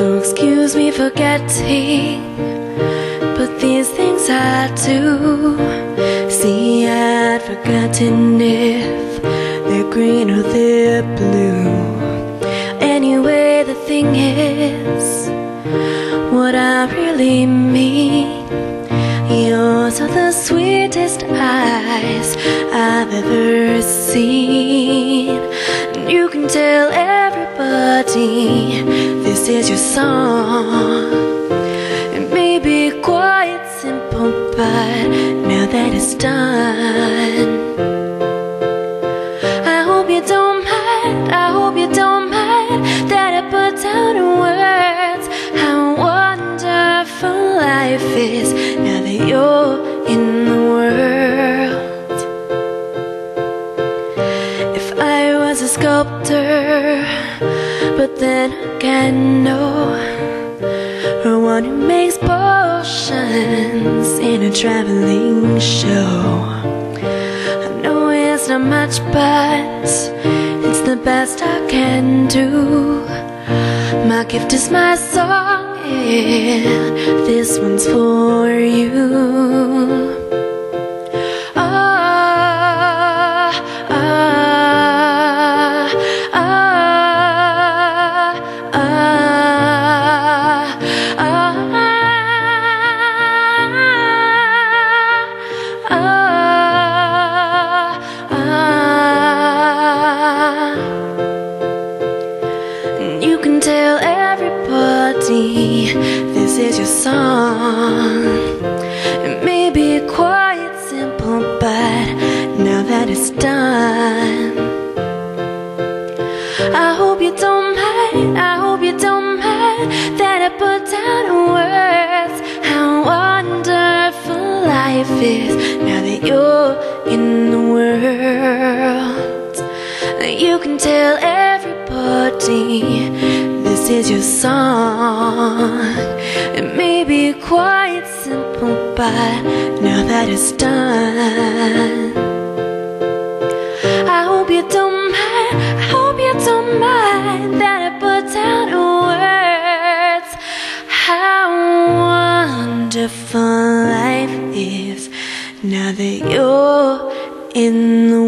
so excuse me for getting But these things I do. See I'd forgotten if They're green or they're blue. Anyway the thing is What I really mean Yours are the sweetest eyes I've ever seen. And You can tell everybody is your song It may be quite simple But now that it's done But then again no. Or one who makes potions In a traveling show. I know it's not much but It's the best I can do. My gift is my song And this one's for you Tell everybody this is your song. It may be quite simple, but now that it's done, I hope you don't mind. I hope you don't mind that I put down words how wonderful life is now that you're in the world. You can tell everybody is your song. It may be quite simple, but now that it's done, I hope you don't mind. I hope you don't mind that I put down in words how wonderful life is now that you're in the